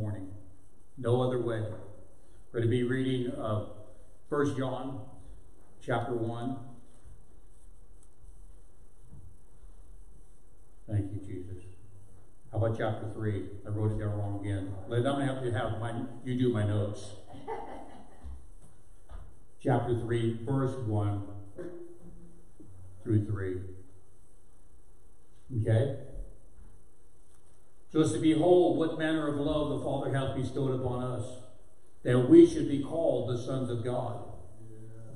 morning. No other way. We're going to be reading uh, 1 John chapter 1. Thank you, Jesus. How about chapter 3? I wrote it down wrong again. I'm going to have to have my, you do my notes. chapter 3, verse 1 through 3. Okay? So as to behold what manner of love the Father hath bestowed upon us, that we should be called the sons of God.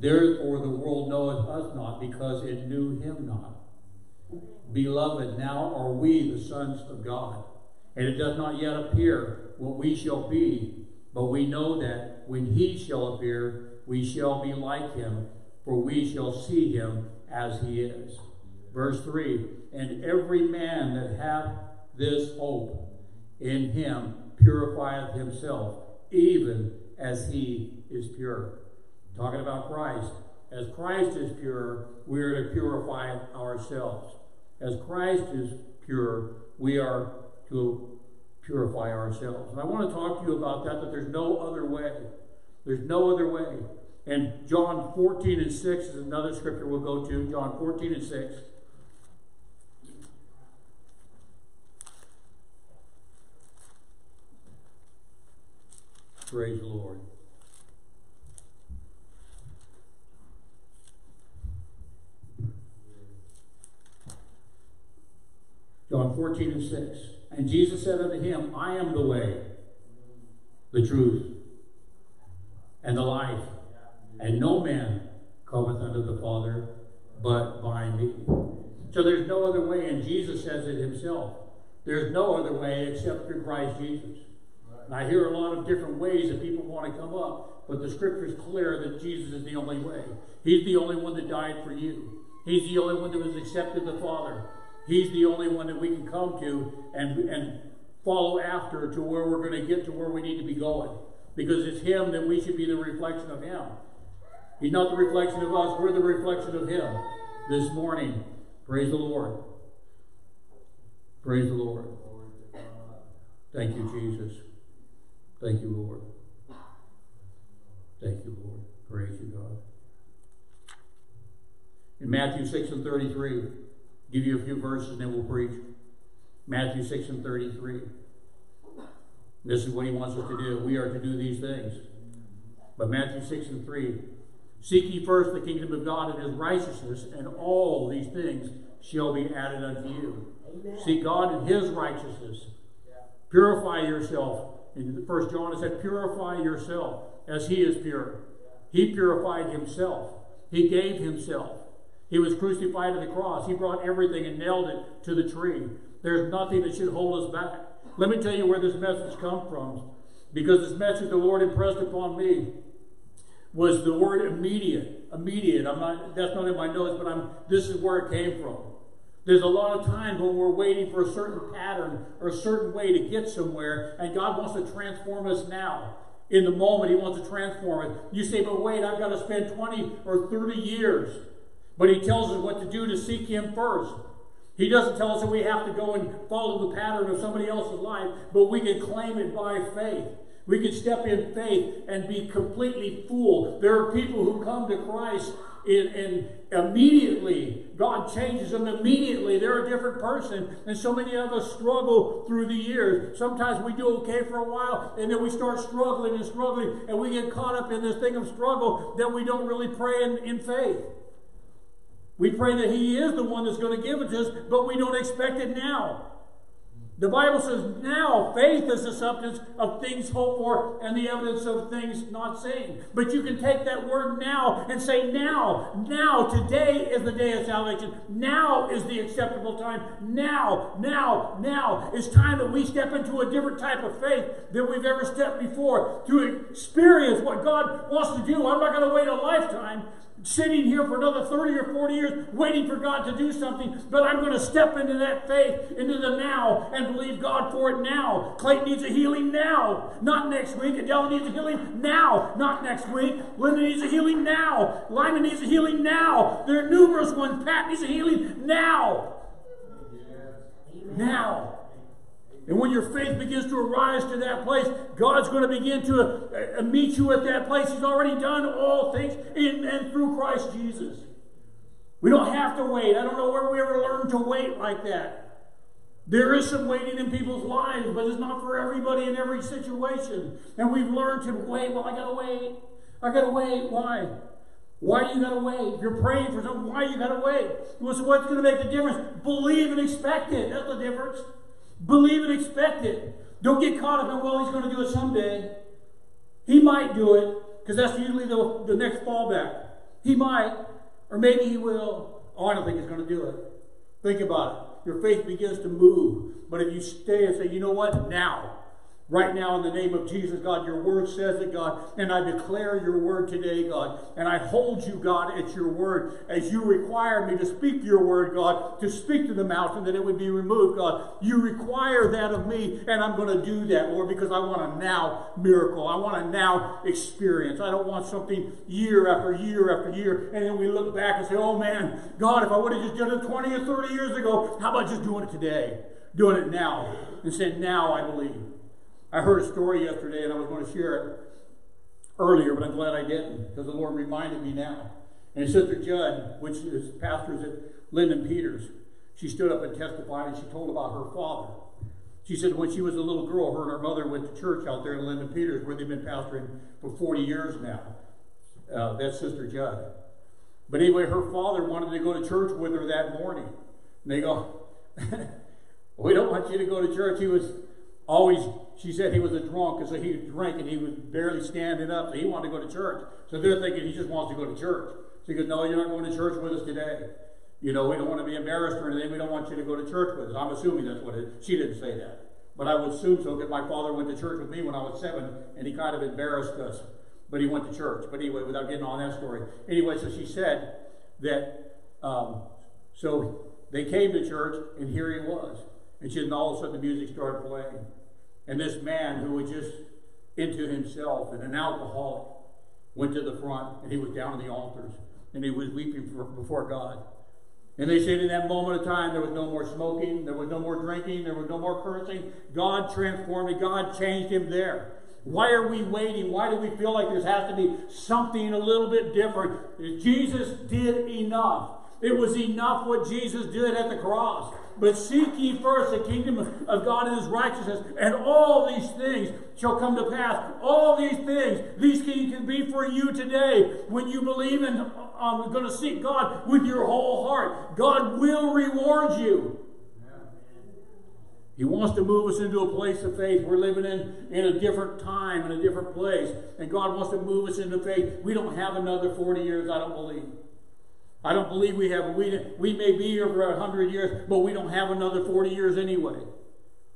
Therefore the world knoweth us not, because it knew him not. Beloved, now are we the sons of God, and it does not yet appear what we shall be, but we know that when he shall appear, we shall be like him, for we shall see him as he is. Verse 3 And every man that hath this hope in him purifieth himself, even as he is pure. Talking about Christ. As Christ is pure, we are to purify ourselves. As Christ is pure, we are to purify ourselves. And I want to talk to you about that, that there's no other way. There's no other way. And John 14 and 6 is another scripture we'll go to. John 14 and 6. Praise the Lord. John 14 and 6. And Jesus said unto him, I am the way, the truth, and the life. And no man cometh unto the Father but by me. So there's no other way, and Jesus says it himself. There's no other way except through Christ Jesus. And I hear a lot of different ways that people want to come up, but the scripture is clear that Jesus is the only way. He's the only one that died for you. He's the only one that was accepted the Father. He's the only one that we can come to and, and follow after to where we're going to get to where we need to be going. Because it's Him that we should be the reflection of Him. He's not the reflection of us, we're the reflection of Him this morning. Praise the Lord. Praise the Lord. Thank you, Jesus. Thank you, Lord. Thank you, Lord. Praise you, God. In Matthew 6 and 33, give you a few verses and then we'll preach. Matthew 6 and 33. This is what he wants us to do. We are to do these things. But Matthew 6 and 3 Seek ye first the kingdom of God and his righteousness, and all these things shall be added unto you. Amen. Seek God and his righteousness. Purify yourself. In first John it said, purify yourself as he is pure. He purified himself. He gave himself. He was crucified at the cross. He brought everything and nailed it to the tree. There's nothing that should hold us back. Let me tell you where this message comes from. Because this message the Lord impressed upon me was the word immediate. Immediate. I'm not that's not in my notes, but I'm this is where it came from. There's a lot of times when we're waiting for a certain pattern or a certain way to get somewhere, and God wants to transform us now. In the moment, He wants to transform it. You say, but wait, I've got to spend 20 or 30 years. But He tells us what to do to seek Him first. He doesn't tell us that we have to go and follow the pattern of somebody else's life, but we can claim it by faith. We can step in faith and be completely full. There are people who come to Christ and, and, immediately God changes them immediately. They're a different person. And so many of us struggle through the years. Sometimes we do okay for a while and then we start struggling and struggling and we get caught up in this thing of struggle that we don't really pray in, in faith. We pray that He is the one that's going to give it to us, but we don't expect it now. The Bible says now faith is the substance of things hoped for and the evidence of things not seen. But you can take that word now and say now, now, today is the day of salvation. Now is the acceptable time. Now, now, now. It's time that we step into a different type of faith than we've ever stepped before to experience what God wants to do. I'm not going to wait a lifetime sitting here for another 30 or 40 years waiting for God to do something, but I'm going to step into that faith, into the now, and believe God for it now. Clayton needs a healing now, not next week. Adela needs a healing now, not next week. Linda needs a healing now. Lyman needs a healing now. There are numerous ones. Pat needs a healing now. Now. And when your faith begins to arise to that place, God's going to begin to uh, meet you at that place. He's already done all things in and through Christ Jesus. We don't have to wait. I don't know where we ever learned to wait like that. There is some waiting in people's lives, but it's not for everybody in every situation. And we've learned to wait. Well, I got to wait. I got to wait. Why? Why do you got to wait? You're praying for something, why you got to wait? Well, so what's going to make the difference? Believe and expect it. That's the difference. Believe and expect it. Don't get caught up in, well, he's going to do it someday. He might do it, because that's usually the, the next fallback. He might, or maybe he will. Oh, I don't think he's going to do it. Think about it. Your faith begins to move. But if you stay and say, you know what, now, Right now, in the name of Jesus, God, your word says it, God, and I declare your word today, God, and I hold you, God, at your word as you require me to speak your word, God, to speak to the mountain that it would be removed, God. You require that of me, and I'm going to do that, Lord, because I want a now miracle. I want a now experience. I don't want something year after year after year, and then we look back and say, oh man, God, if I would have just done it 20 or 30 years ago, how about just doing it today? Doing it now, and saying, now I believe. I heard a story yesterday and I was going to share it earlier, but I'm glad I didn't because the Lord reminded me now. And Sister Judd, which is pastors at Linden Peters, she stood up and testified and she told about her father. She said when she was a little girl, her and her mother went to church out there in Linden Peters where they've been pastoring for 40 years now. Uh, that's Sister Judd. But anyway, her father wanted to go to church with her that morning. And they go, We don't want you to go to church. He was always, she said he was a drunk, and so he drank and he was barely standing up, so he wanted to go to church. So they're thinking he just wants to go to church. So he goes, No, you're not going to church with us today. You know, we don't want to be embarrassed or anything. We don't want you to go to church with us. I'm assuming that's what it. She didn't say that. But I would assume so because my father went to church with me when I was seven and he kind of embarrassed us. But he went to church. But anyway, without getting on that story. Anyway, so she said that, um, so they came to church and here he was. And she, and all of a sudden the music started playing. And this man who was just into himself and an alcoholic went to the front and he was down on the altars and he was weeping for, before God. And they said in that moment of time there was no more smoking, there was no more drinking, there was no more cursing. God transformed him, God changed him there. Why are we waiting? Why do we feel like there has to be something a little bit different? Jesus did enough. It was enough what Jesus did at the cross. But seek ye first the kingdom of God and his righteousness, and all these things shall come to pass. All these things, these things can be for you today. When you believe and um, going to seek God with your whole heart, God will reward you. He wants to move us into a place of faith. We're living in, in a different time, in a different place. And God wants to move us into faith. We don't have another 40 years, I don't believe. I don't believe we have. We, we may be here for 100 years, but we don't have another 40 years anyway.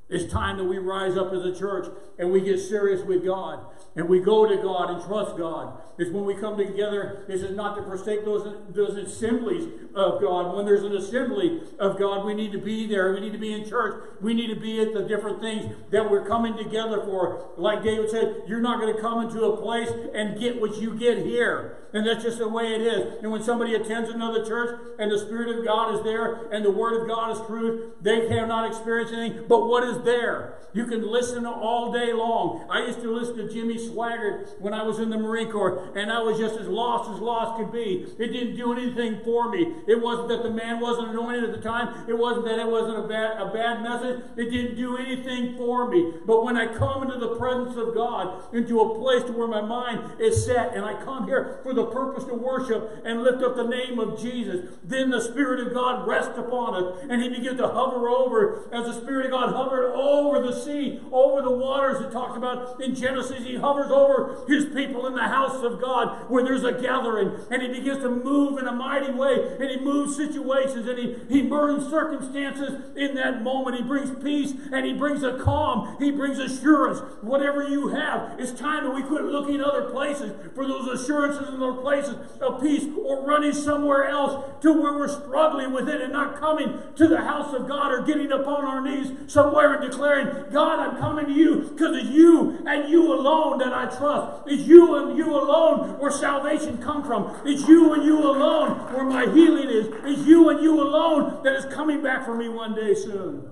It's time that we rise up as a church and we get serious with God and we go to God and trust God. It's when we come together, this is not to forsake those, those assemblies of God. When there's an assembly of God, we need to be there. We need to be in church. We need to be at the different things that we're coming together for. Like David said, you're not going to come into a place and get what you get here. And that's just the way it is. And when somebody attends another church and the Spirit of God is there and the Word of God is truth, they have not experienced anything but what is there. You can listen all day long. I used to listen to Jimmy Swaggart when I was in the Marine Corps, and I was just as lost as lost could be. It didn't do anything for me. It wasn't that the man wasn't anointed at the time. It wasn't that it wasn't a bad, a bad message. It didn't do anything for me. But when I come into the presence of God, into a place to where my mind is set, and I come here for the purpose to worship and lift up the name of Jesus, then the Spirit of God rests upon us, and He begins to hover over as the Spirit of God hovered over the sea, over the waters. It talks about in Genesis, He hovers over His people in the house of God where there's a gathering, and He begins to move in a mighty way, and He moves situations, and He, he burns circumstances in that moment. He brings peace, and He brings a calm, He brings assurance. Whatever you have, it's time that we quit looking other places for those assurances and those places of peace or running somewhere else to where we're struggling with it and not coming to the house of God or getting upon our knees somewhere declaring, God, I'm coming to you because it's you and you alone that I trust. It's you and you alone where salvation comes from. It's you and you alone where my healing is. It's you and you alone that is coming back for me one day soon.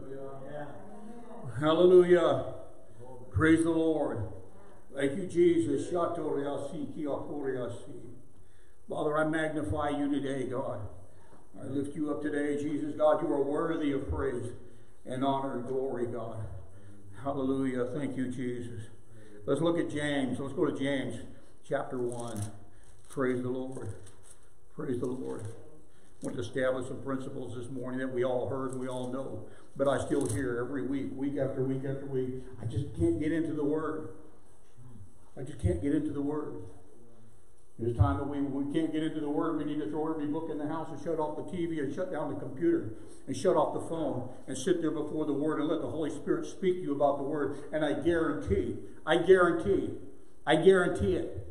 Hallelujah. Praise the Lord. Thank you, Jesus. Father, I magnify you today, God. I lift you up today, Jesus. God, you are worthy of praise and honor and glory, God. Hallelujah. Thank you, Jesus. Let's look at James. Let's go to James chapter 1. Praise the Lord. Praise the Lord. I want to establish some principles this morning that we all heard and we all know. But I still hear every week, week after week after week. I just can't get into the Word. I just can't get into the Word. It's time that we, we can't get into the Word. We need to throw every book in the house and shut off the TV and shut down the computer and shut off the phone and sit there before the Word and let the Holy Spirit speak to you about the Word. And I guarantee, I guarantee, I guarantee it,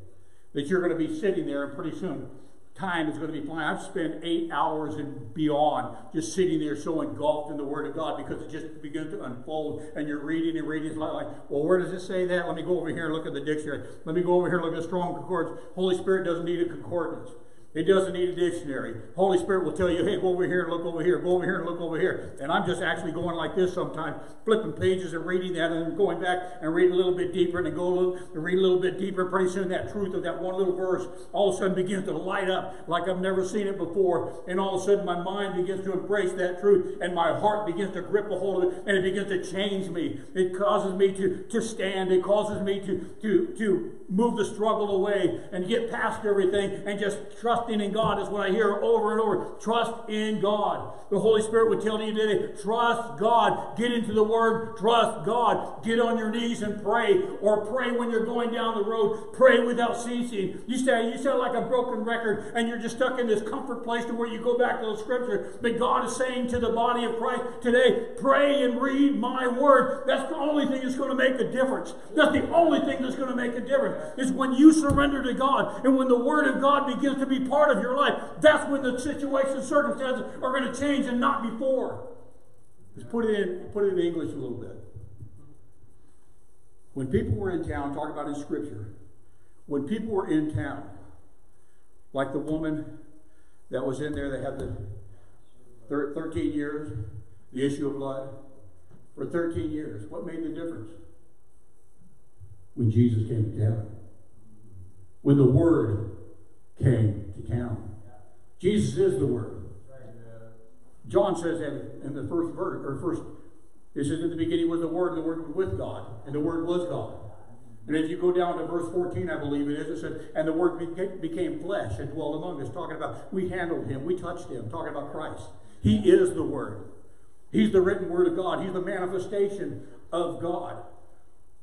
that you're going to be sitting there and pretty soon time is going to be flying. I've spent eight hours and beyond just sitting there so engulfed in the Word of God because it just begins to unfold and you're reading and reading. It's like, well, where does it say that? Let me go over here and look at the dictionary. Let me go over here and look at a strong concordance. Holy Spirit doesn't need a concordance. It doesn't need a dictionary. Holy Spirit will tell you, hey, go over here and look over here, go over here and look over here. And I'm just actually going like this sometimes, flipping pages and reading that and going back and reading a little bit deeper and then go a little, and read a little bit deeper. Pretty soon that truth of that one little verse all of a sudden begins to light up like I've never seen it before. And all of a sudden my mind begins to embrace that truth and my heart begins to grip a hold of it and it begins to change me. It causes me to, to stand. It causes me to, to, to move the struggle away and get past everything and just trusting in God is what I hear over and over. Trust in God. The Holy Spirit would tell you today, trust God. Get into the Word. Trust God. Get on your knees and pray. Or pray when you're going down the road. Pray without ceasing. You say you sound like a broken record and you're just stuck in this comfort place to where you go back to the scripture. But God is saying to the body of Christ today, pray and read my word. That's the only thing that's going to make a difference. That's the only thing that's going to make a difference is when you surrender to God and when the Word of God begins to be part of your life. That's when the situation, circumstances are going to change and not before. Let's put it in, put it in English a little bit. When people were in town, talk about in Scripture, when people were in town, like the woman that was in there that had the 13 years, the issue of blood, for 13 years, what made the difference? when Jesus came to town. When the Word came to town. Jesus is the Word. John says that in the first verse, or first, it says, In the beginning was the Word, and the Word was with God, and the Word was God. And if you go down to verse 14, I believe it is, it says, And the Word became flesh and dwelt among us, talking about we handled Him, we touched Him, talking about Christ. He is the Word. He's the written Word of God, He's the manifestation of God.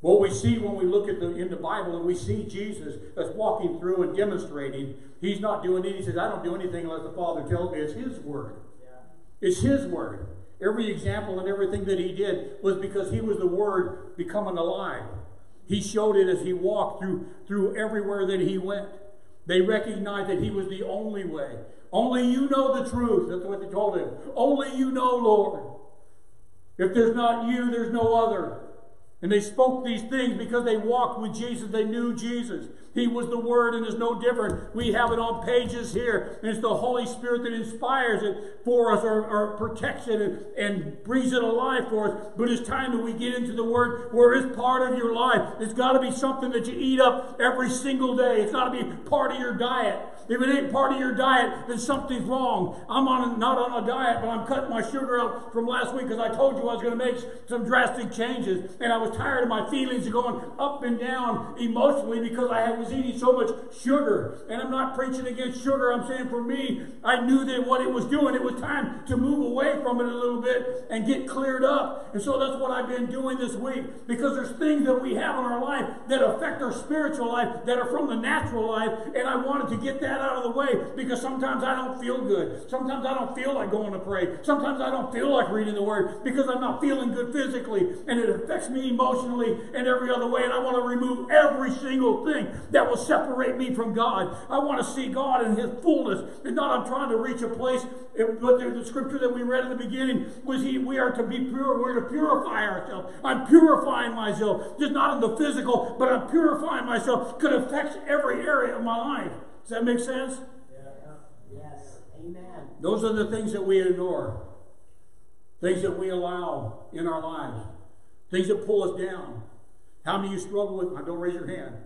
What we see when we look at the in the Bible and we see Jesus as walking through and demonstrating, he's not doing anything. He says, I don't do anything unless the Father tells me. It's his word. Yeah. It's his word. Every example and everything that he did was because he was the word becoming alive. He showed it as he walked through, through everywhere that he went. They recognized that he was the only way. Only you know the truth. That's what they told him. Only you know, Lord. If there's not you, there's no other. And they spoke these things because they walked with Jesus. They knew Jesus. He was the Word and is no different. We have it on pages here. And it's the Holy Spirit that inspires it for us or, or protects it and, and breathes it alive for us. But it's time that we get into the Word where it's part of your life. It's got to be something that you eat up every single day. It's got to be part of your diet. If it ain't part of your diet, then something's wrong. I'm on a, not on a diet, but I'm cutting my sugar out from last week because I told you I was going to make some drastic changes. And I was tired of my feelings going up and down emotionally because I was eating so much sugar. And I'm not preaching against sugar. I'm saying for me, I knew that what it was doing, it was time to move away from it a little bit and get cleared up. And so that's what I've been doing this week because there's things that we have in our life that affect our spiritual life that are from the natural life. And I wanted to get that out of the way because sometimes I don't feel good. Sometimes I don't feel like going to pray. Sometimes I don't feel like reading the Word because I'm not feeling good physically and it affects me emotionally and every other way. And I want to remove every single thing that will separate me from God. I want to see God in His fullness and not I'm trying to reach a place. But the scripture that we read in the beginning was he, we are to be pure. We're to purify ourselves. I'm purifying myself, just not in the physical, but I'm purifying myself. Could affect every area of my life. Does that make sense? Yeah. Yes. Amen. Those are the things that we ignore, things that we allow in our lives things that pull us down. How many of you struggle with, I don't raise your hand,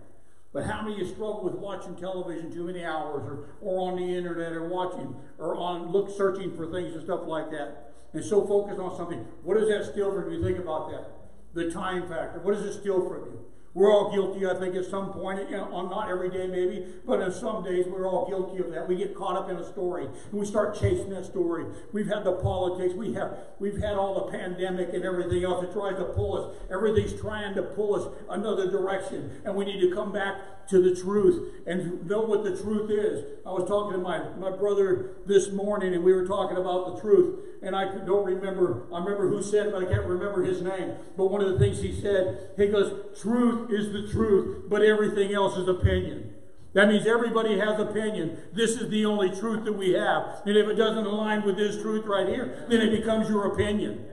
but how many of you struggle with watching television too many hours or, or on the internet or watching or on look searching for things and stuff like that? And so focused on something. What does that steal from you? Think about that. The time factor. What does it steal from you? We're all guilty, I think, at some point, you know, not every day maybe, but on some days we're all guilty of that. We get caught up in a story and we start chasing that story. We've had the politics, we have we've had all the pandemic and everything else that tries to pull us. Everything's trying to pull us another direction, and we need to come back to the truth and know what the truth is. I was talking to my, my brother this morning and we were talking about the truth. And I don't remember, I remember who said it, but I can't remember his name. But one of the things he said, he goes, Truth is the truth, but everything else is opinion. That means everybody has opinion. This is the only truth that we have. And if it doesn't align with this truth right here, then it becomes your opinion.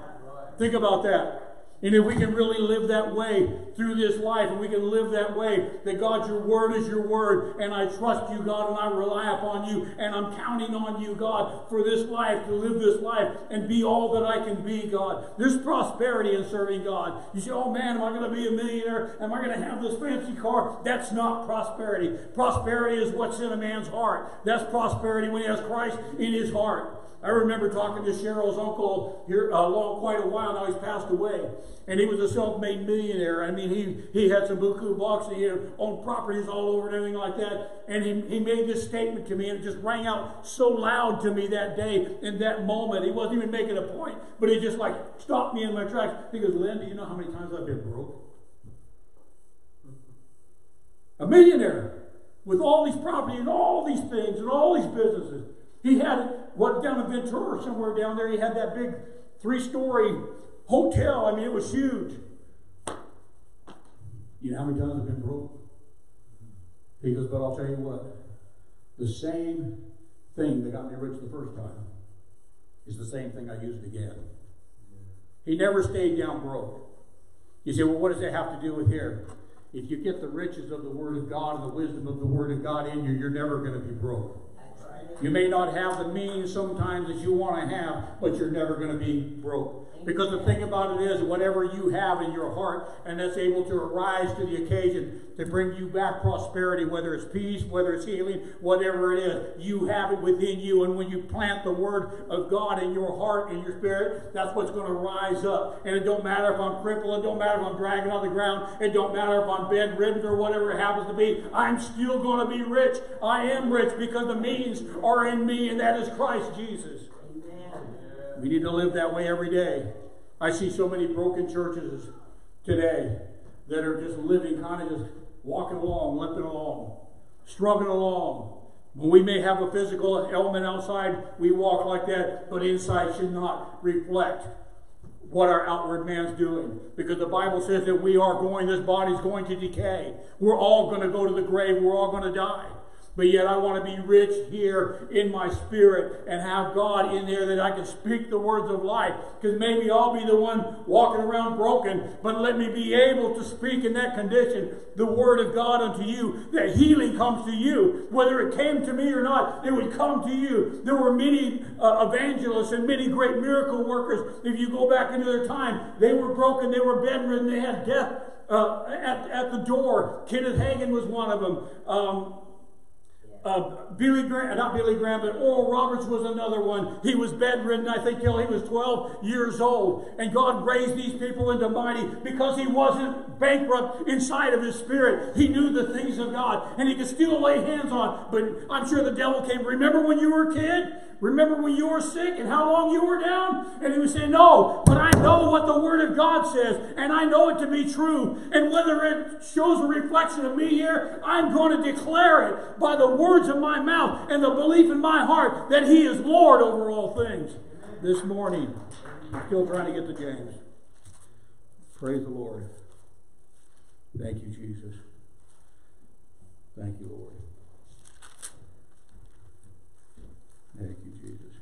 Think about that. And if we can really live that way through this life, and we can live that way, that God, your word is your word, and I trust you, God, and I rely upon you, and I'm counting on you, God, for this life, to live this life and be all that I can be, God. There's prosperity in serving God. You say, oh man, am I going to be a millionaire? Am I going to have this fancy car? That's not prosperity. Prosperity is what's in a man's heart. That's prosperity when he has Christ in his heart. I remember talking to Cheryl's uncle here uh, long, quite a while now. He's passed away, and he was a self-made millionaire. I mean, he he had some buku blocks. He had owned properties all over and everything like that. And he, he made this statement to me, and it just rang out so loud to me that day in that moment. He wasn't even making a point, but he just like stopped me in my tracks. He goes, "Lynn, do you know how many times I've been broke? A millionaire with all these properties and all these things and all these businesses." He had what down in Ventura somewhere down there. He had that big three-story hotel. I mean, it was huge. You know how many times I've been broke? He goes, but I'll tell you what. The same thing that got me rich the first time is the same thing I used again. He never stayed down broke. You say, well, what does that have to do with here? If you get the riches of the Word of God and the wisdom of the Word of God in you, you're never going to be broke. You may not have the means sometimes that you want to have, but you're never going to be broke. Because the thing about it is, whatever you have in your heart, and that's able to arise to the occasion to bring you back prosperity, whether it's peace, whether it's healing, whatever it is, you have it within you. And when you plant the word of God in your heart and your spirit, that's what's going to rise up. And it don't matter if I'm crippled, it don't matter if I'm dragging on the ground, it don't matter if I'm bedridden or whatever it happens to be. I'm still going to be rich. I am rich because the means are in me, and that is Christ Jesus. Amen. We need to live that way every day. I see so many broken churches today that are just living kind of just walking along, limping along, struggling along. When we may have a physical element outside, we walk like that, but inside should not reflect what our outward man's doing. Because the Bible says that we are going, this body's going to decay. We're all going to go to the grave. We're all going to die. But yet I want to be rich here in my spirit and have God in there that I can speak the words of life. Because maybe I'll be the one walking around broken, but let me be able to speak in that condition the word of God unto you, that healing comes to you. Whether it came to me or not, it would come to you. There were many uh, evangelists and many great miracle workers. If you go back into their time, they were broken, they were bedridden, they had death uh, at, at the door. Kenneth Hagin was one of them. Um, uh, Billy Graham, not Billy Graham, but Oral Roberts was another one. He was bedridden, I think, till he was 12 years old. And God raised these people into mighty because he wasn't bankrupt inside of his spirit. He knew the things of God and he could still lay hands on. But I'm sure the devil came. Remember when you were a kid? Remember when you were sick and how long you were down? And he would say, No, but I know what the Word of God says, and I know it to be true. And whether it shows a reflection of me here, I'm going to declare it by the words of my mouth and the belief in my heart that He is Lord over all things. This morning, still trying to get to James. Praise the Lord. Thank you, Jesus. Thank you, Lord. Thank you, Jesus.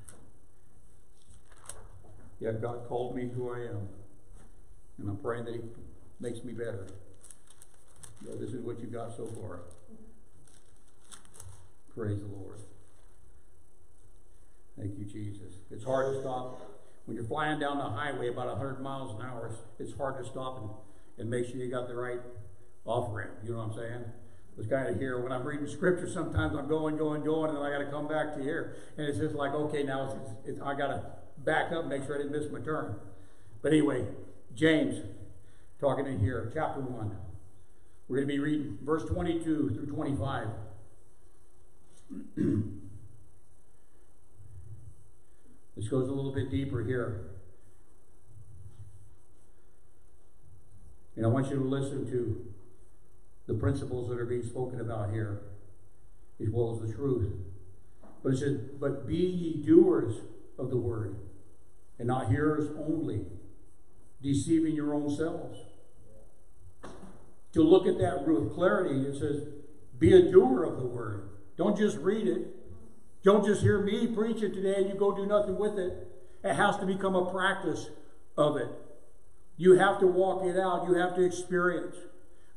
Yeah, God called me who I am. And I'm praying that He makes me better. This is what you got so far. Praise the Lord. Thank you, Jesus. It's hard to stop when you're flying down the highway about 100 miles an hour, it's, it's hard to stop and, and make sure you got the right off ramp. You know what I'm saying? It's kind of here. When I'm reading scripture, sometimes I'm going, going, going, and then I got to come back to here. And it's just like, okay, now it's, it's, it's, I got to back up, make sure I didn't miss my turn. But anyway, James, talking in here, chapter 1. We're going to be reading verse 22 through 25. this goes a little bit deeper here. And I want you to listen to the principles that are being spoken about here, as well as the truth. But it says, But be ye doers of the word, and not hearers only, deceiving your own selves. To look at that with clarity, it says, Be a doer of the word. Don't just read it. Don't just hear me preach it today and you go do nothing with it. It has to become a practice of it. You have to walk it out. You have to experience.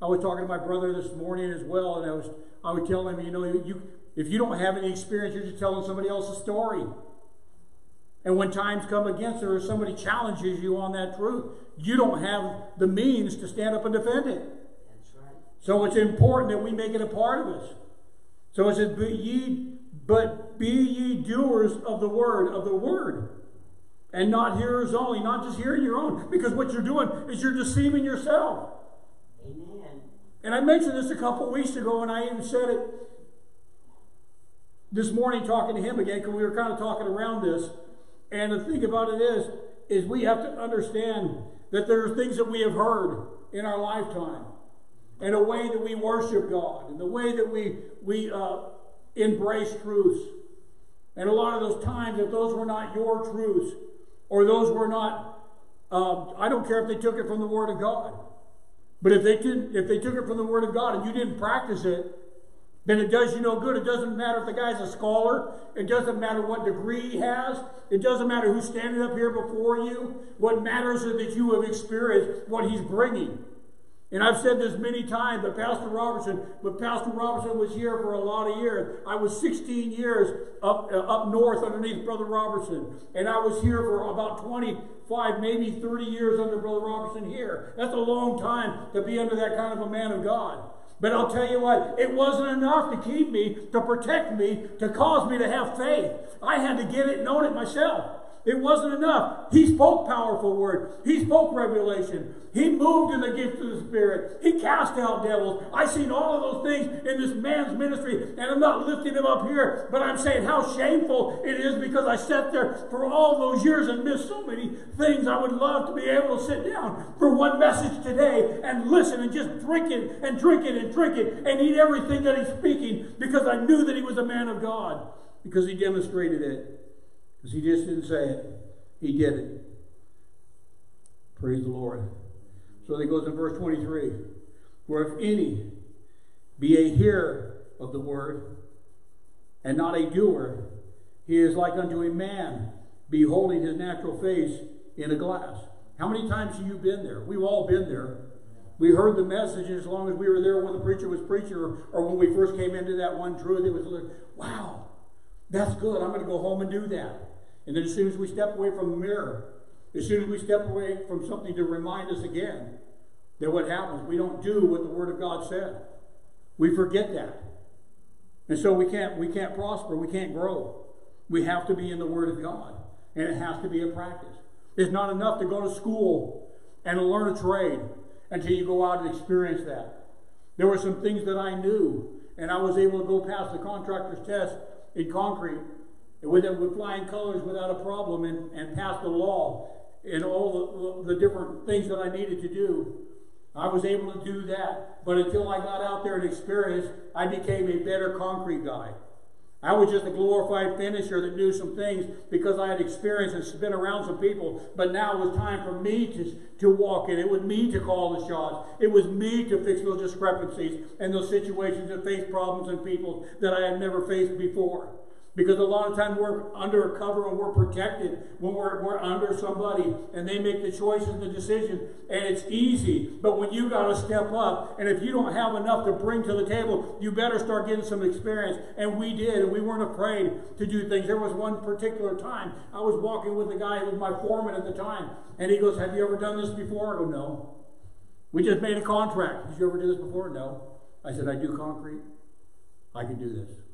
I was talking to my brother this morning as well, and I was I would tell him, you know, you if you don't have any experience, you're just telling somebody else's story. And when times come against it or somebody challenges you on that truth, you don't have the means to stand up and defend it. That's right. So it's important that we make it a part of us. So it says, "Be ye, but be ye doers of the word, of the word, and not hearers only, not just hearing your own, because what you're doing is you're deceiving yourself." Amen. And I mentioned this a couple weeks ago, and I even said it this morning talking to him again, because we were kind of talking around this. And the thing about it is, is we have to understand that there are things that we have heard in our lifetime, and a way that we worship God, and the way that we we uh, embrace truths. And a lot of those times, if those were not your truths, or those were not, uh, I don't care if they took it from the Word of God. But if they didn't, if they took it from the Word of God and you didn't practice it, then it does you no good. It doesn't matter if the guy's a scholar. It doesn't matter what degree he has. It doesn't matter who's standing up here before you. What matters is that you have experienced what he's bringing. And I've said this many times, but Pastor Robertson, but Pastor Robertson was here for a lot of years. I was 16 years up uh, up north underneath Brother Robertson, and I was here for about 25, maybe 30 years under Brother Robertson here. That's a long time to be under that kind of a man of God. But I'll tell you what, it wasn't enough to keep me, to protect me, to cause me to have faith. I had to get it, known it myself. It wasn't enough. He spoke powerful words. He spoke revelation. He moved in the gift of the Spirit. He cast out devils. I've seen all of those things in this man's ministry, and I'm not lifting him up here, but I'm saying how shameful it is because I sat there for all those years and missed so many things. I would love to be able to sit down for one message today and listen and just drink it and drink it and drink it and eat everything that he's speaking because I knew that he was a man of God because he demonstrated it. Because he just didn't say it, he did it. Praise the Lord. So he goes in verse 23 For if any be a hearer of the word and not a doer, he is like unto a man beholding his natural face in a glass. How many times have you been there? We've all been there. We heard the message as long as we were there when the preacher was preaching, or, or when we first came into that one truth, it was like, wow, that's good. I'm going to go home and do that. And then as soon as we step away from the mirror, as soon as we step away from something to remind us again, then what happens? We don't do what the Word of God said. We forget that. And so we can't we can't prosper, we can't grow. We have to be in the Word of God. And it has to be a practice. It's not enough to go to school and learn a trade until you go out and experience that. There were some things that I knew, and I was able to go past the contractor's test in concrete with, with flying colors without a problem and, and pass the law and all the, the different things that I needed to do. I was able to do that, but until I got out there and experienced, I became a better concrete guy. I was just a glorified finisher that knew some things because I had experience and been around some people. But now it was time for me to, to walk in. It was me to call the shots. It was me to fix those discrepancies and those situations that face problems and people that I had never faced before. Because a lot of times we're under cover and we're protected when we're, we're under somebody and they make the choices and the decisions and it's easy. But when you got to step up and if you don't have enough to bring to the table, you better start getting some experience. And we did, and we weren't afraid to do things. There was one particular time I was walking with a guy who was my foreman at the time, and he goes, "Have you ever done this before?" I go, "No." We just made a contract. Did you ever do this before? No. I said, "I do concrete. I can do this."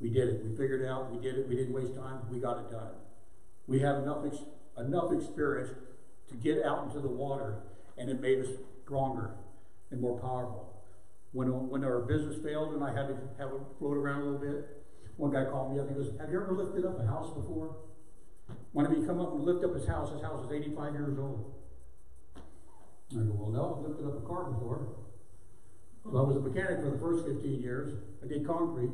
We did it. We figured it out. We did it. We didn't waste time. We got it done. We have enough ex- enough experience to get out into the water, and it made us stronger and more powerful. When when our business failed and I had to have it float around a little bit, one guy called me up. He goes, "Have you ever lifted up a house before?" Wanted me to come up and lift up his house. His house is 85 years old. I go, "Well, no, I've lifted up a car before." Well, I was a mechanic for the first 15 years. I did concrete.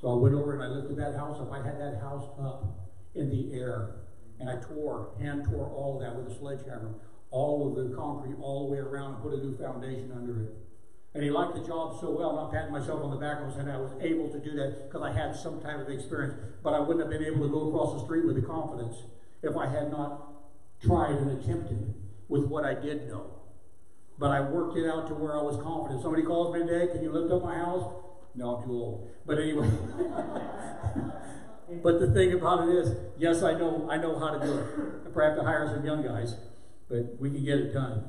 So I went over and I lifted that house up. I had that house up in the air. And I tore, hand tore all of that with a sledgehammer, all of the concrete all the way around and put a new foundation under it. And he liked the job so well, not patting myself on the back, I was saying I was able to do that because I had some type of experience. But I wouldn't have been able to go across the street with the confidence if I had not tried and attempted with what I did know. But I worked it out to where I was confident. Somebody calls me today, can you lift up my house? No, I'm too old. But anyway. but the thing about it is, yes, I know I know how to do it. I probably have to hire some young guys, but we can get it done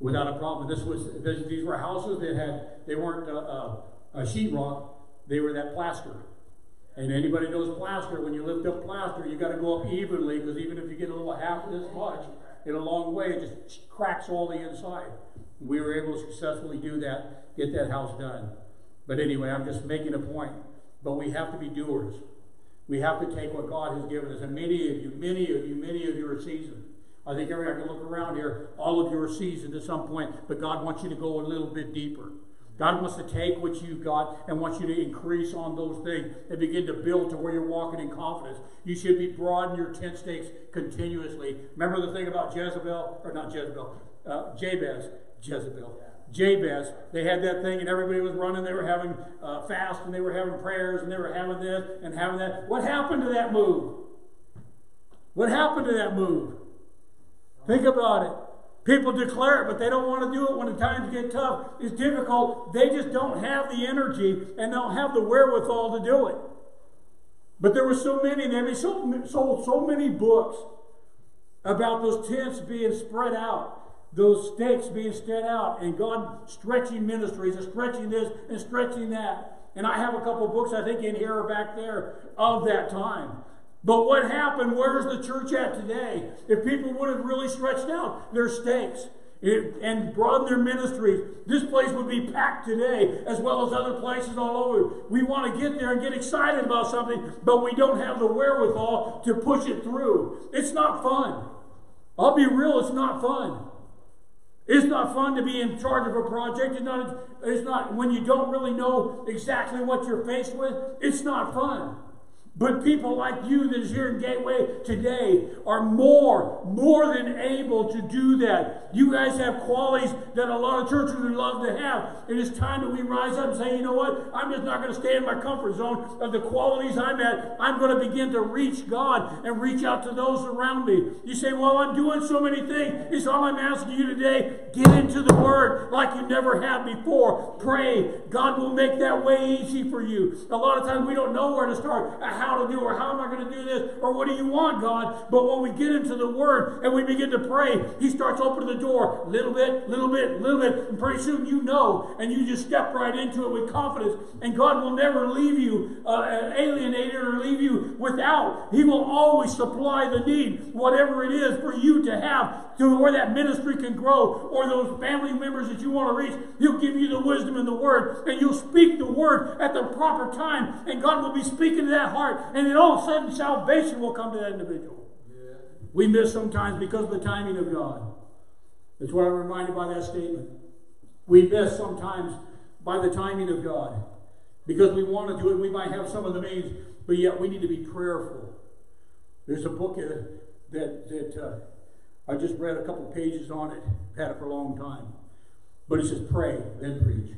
without a problem. This was this, these were houses that had they weren't uh, uh, a sheetrock, they were that plaster. And anybody knows plaster, when you lift up plaster, you got to go up evenly because even if you get a little half this much, in a long way, it just cracks all the inside. We were able to successfully do that, get that house done. But anyway, I'm just making a point. But we have to be doers. We have to take what God has given us. And many of you, many of you, many of you are seasoned. I think every I can look around here, all of you are seasoned at some point, but God wants you to go a little bit deeper. God wants to take what you've got and wants you to increase on those things and begin to build to where you're walking in confidence. You should be broadening your tent stakes continuously. Remember the thing about Jezebel, or not Jezebel, uh, Jabez, Jezebel. Jabez, they had that thing and everybody was running. They were having uh, fast and they were having prayers and they were having this and having that. What happened to that move? What happened to that move? Think about it. People declare it, but they don't want to do it when the times get tough. It's difficult. They just don't have the energy and they don't have the wherewithal to do it. But there were so many, they sold, sold so many books about those tents being spread out those stakes being spread out and God stretching ministries and stretching this and stretching that. And I have a couple books, I think, in here or back there of that time. But what happened? Where's the church at today? If people would have really stretched out their stakes and broadened their ministries, this place would be packed today, as well as other places all over. We want to get there and get excited about something, but we don't have the wherewithal to push it through. It's not fun. I'll be real, it's not fun. It's not fun to be in charge of a project. It's not, it's not when you don't really know exactly what you're faced with, it's not fun. But people like you that is here in Gateway today are more, more than able to do that. You guys have qualities that a lot of churches would love to have. It is time that we rise up and say, you know what? I'm just not going to stay in my comfort zone of the qualities I'm at. I'm going to begin to reach God and reach out to those around me. You say, well, I'm doing so many things. It's all I'm asking you today. Get into the Word like you never have before. Pray. God will make that way easy for you. A lot of times we don't know where to start uh, how to do or how am I going to do this or what do you want, God? But when we get into the Word and we begin to pray, He starts opening the door little bit, little bit, little bit, and pretty soon you know and you just step right into it with confidence. And God will never leave you uh, alienated or leave you without. He will always supply the need, whatever it is for you to have to where that ministry can grow or those family members that you want to reach. He'll give you the wisdom and the Word and you'll speak the Word at the proper time and God will be speaking to that heart and then all of a sudden salvation will come to that individual. Yeah. We miss sometimes because of the timing of God. That's why I'm reminded by that statement. We miss sometimes by the timing of God because we want to do it. We might have some of the means, but yet we need to be prayerful. There's a book that that uh, I just read a couple pages on it. Had it for a long time, but it says pray then preach.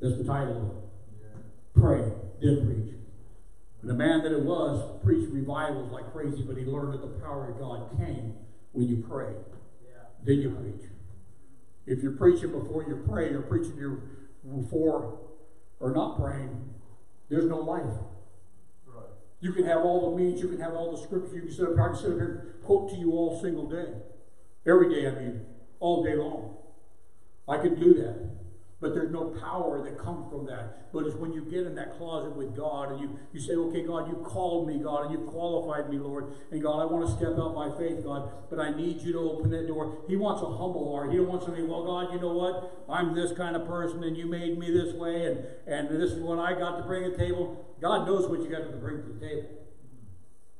That's the title of it. Pray then preach. And the man that it was preached revivals like crazy, but he learned that the power of God came when you pray. Then you preach. If you're preaching before you pray, or preaching your before or not praying, there's no life. Right. You can have all the means, you can have all the scriptures, you can sit up here, I can sit up here and quote to you all single day. Every day, I mean, all day long. I could do that. But there's no power that comes from that. But it's when you get in that closet with God and you, you say, okay, God, you called me, God, and you qualified me, Lord. And God, I want to step out by faith, God, but I need you to open that door. He wants a humble heart. He don't want somebody, well, God, you know what? I'm this kind of person and you made me this way and, and this is what I got to bring to the table. God knows what you got to bring to the table.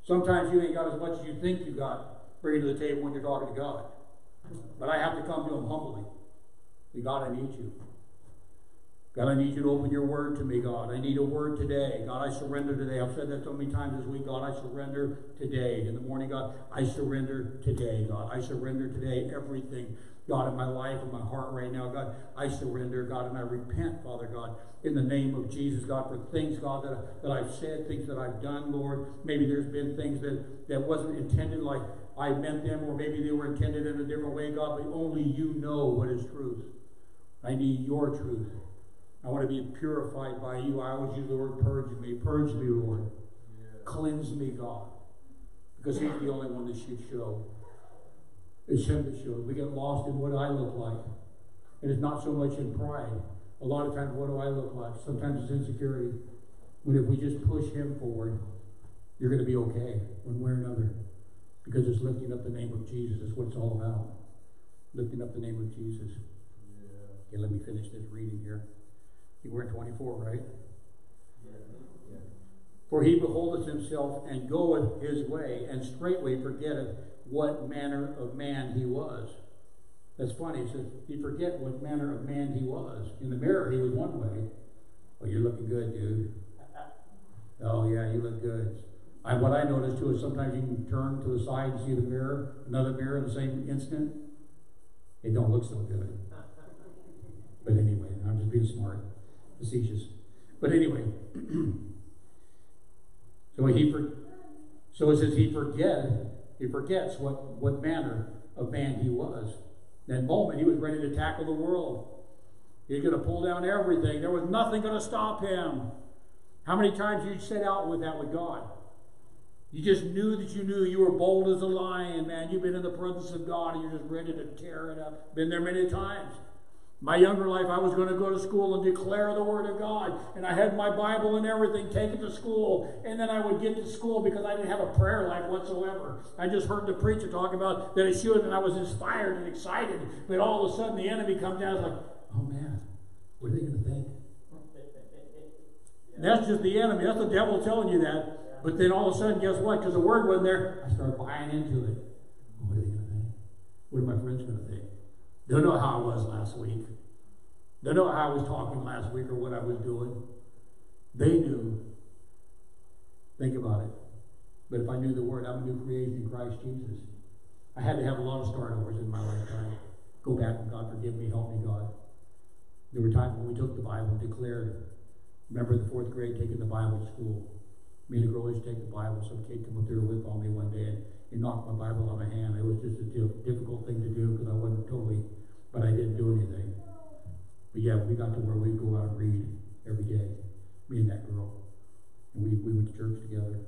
Sometimes you ain't got as much as you think you got bringing to the table when you're talking to God. But I have to come to him humbly. God, I need you. God, I need you to open your word to me, God. I need a word today. God, I surrender today. I've said that so many times this week. God, I surrender today. In the morning, God, I surrender today, God. I surrender today everything, God, in my life, in my heart right now, God. I surrender, God, and I repent, Father God, in the name of Jesus, God, for things, God, that, that I've said, things that I've done, Lord. Maybe there's been things that, that wasn't intended like I meant them, or maybe they were intended in a different way, God, but only you know what is truth. I need your truth. I want to be purified by you. I always use the word purge me. Purge me, Lord. Yeah. Cleanse me, God. Because He's the only one that should show. It's Him that shows. We get lost in what I look like. And it's not so much in pride. A lot of times, what do I look like? Sometimes it's insecurity. When if we just push Him forward, you're going to be okay, one way or another. Because it's lifting up the name of Jesus. That's what it's all about. Lifting up the name of Jesus. Yeah. Okay, let me finish this reading here. You were in 24, right? Yeah. For he beholdeth himself and goeth his way, and straightway forgetteth what manner of man he was. That's funny. He says he forget what manner of man he was. In the mirror, he was one way. Well, you're looking good, dude. Oh yeah, you look good. I, what I noticed too is sometimes you can turn to the side and see the mirror, another mirror in the same instant. It don't look so good. But anyway, I'm just being smart, facetious. But anyway, so he for, so it says he forget he forgets what what manner of man he was. That moment he was ready to tackle the world. He's going to pull down everything. There was nothing going to stop him. How many times you set out with that with God? You just knew that you knew you were bold as a lion, man. You've been in the presence of God and you're just ready to tear it up. Been there many times. My younger life, I was going to go to school and declare the Word of God. And I had my Bible and everything, take it to school. And then I would get to school because I didn't have a prayer life whatsoever. I just heard the preacher talk about that it should, and I was inspired and excited. But all of a sudden, the enemy comes down and like, oh man, what are they going to think? And that's just the enemy. That's the devil telling you that. But then all of a sudden, guess what? Because the Word wasn't there, I started buying into it. What are they going to think? What are my friends going to think? Don't know how I was last week. Don't know how I was talking last week or what I was doing. They knew. Think about it. But if I knew the word, I'm a new creation in Christ Jesus. I had to have a lot of start overs in my lifetime. Go back and God forgive me, help me, God. There were times when we took the Bible and declared. Remember the fourth grade taking the Bible to school. Me and the girl used to take the Bible. Some kid come up there with on me one day and he knocked my Bible out of my hand. It was just a difficult thing to do because I wasn't totally, but I didn't do anything. But yeah, we got to where we go out and read every day, me and that girl. And we, we went to church together.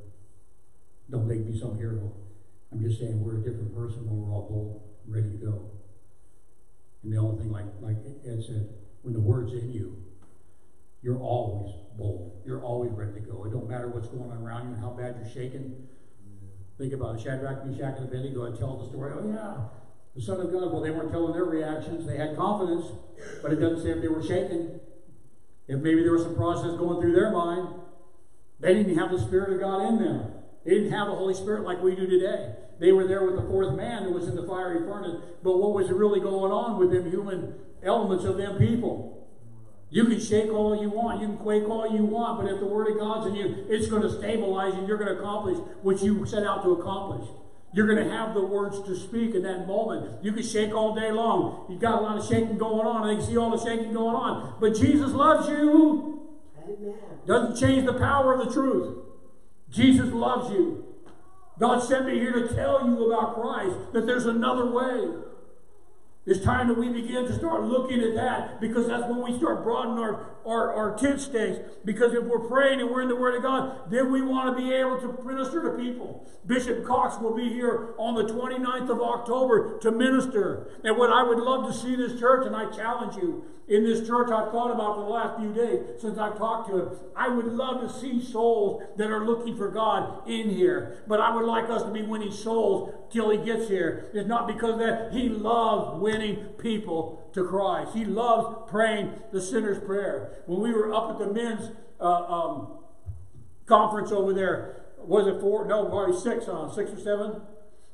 Don't make me some hero. I'm just saying we're a different person when we're all bold, ready to go. And the only thing, like, like Ed said, when the word's in you, you're always bold. You're always ready to go. It don't matter what's going on around you and how bad you're shaking. Think about it. Shadrach, Meshach, and Abednego and tell the story. Oh, yeah, the Son of God. Well, they weren't telling their reactions. They had confidence, but it doesn't say if they were shaken. If maybe there was some process going through their mind, they didn't have the Spirit of God in them. They didn't have the Holy Spirit like we do today. They were there with the fourth man who was in the fiery furnace. But what was really going on with them human elements of them people? You can shake all you want, you can quake all you want, but if the Word of God's in you, it's going to stabilize you. You're going to accomplish what you set out to accomplish. You're going to have the words to speak in that moment. You can shake all day long. You've got a lot of shaking going on. I can see all the shaking going on. But Jesus loves you. Amen. Doesn't change the power of the truth. Jesus loves you. God sent me here to tell you about Christ, that there's another way. It's time that we begin to start looking at that because that's when we start broadening our, our, our tent stakes. Because if we're praying and we're in the Word of God, then we want to be able to minister to people. Bishop Cox will be here on the 29th of October to minister. And what I would love to see this church, and I challenge you, in this church I've thought about for the last few days since I've talked to him. I would love to see souls that are looking for God in here. But I would like us to be winning souls till he gets here. It's not because that he loves winning people to Christ. He loves praying the sinner's prayer. When we were up at the men's uh, um, conference over there, was it four? No, probably six on, six or seven?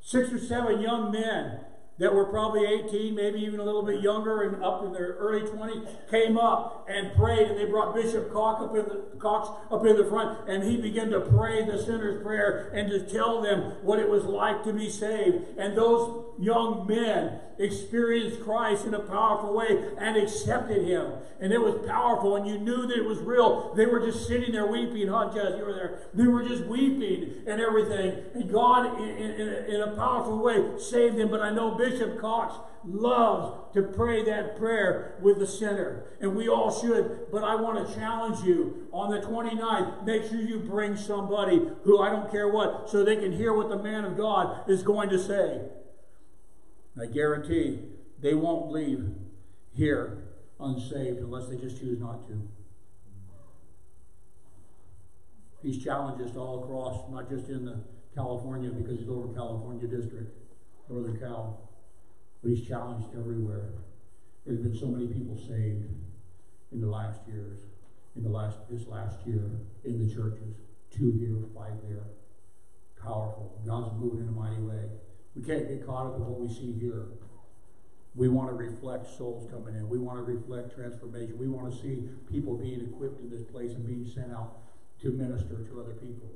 Six or seven young men that were probably 18, maybe even a little bit younger and up in their early 20s, came up and prayed, and they brought Bishop Cox up in the, Cox up in the front, and he began to pray the sinner's prayer and to tell them what it was like to be saved. And those young men experienced Christ in a powerful way and accepted him. And it was powerful, and you knew that it was real. They were just sitting there weeping. Huh, Jess, you were there. They were just weeping and everything. And God, in, in, in a powerful way, saved them. But I know Bishop Cox loves to pray that prayer with the sinner. And we all should. But I want to challenge you on the 29th, make sure you bring somebody who, I don't care what, so they can hear what the man of God is going to say. I guarantee they won't leave here unsaved unless they just choose not to. He's challenged us all across, not just in the California, because he's over California district, Northern Cal, but he's challenged everywhere. There's been so many people saved in the last years, in the last this last year in the churches, two here, five there. Powerful. God's moving in a mighty way. We can't get caught up in what we see here. We want to reflect souls coming in. We want to reflect transformation. We want to see people being equipped in this place and being sent out to minister to other people.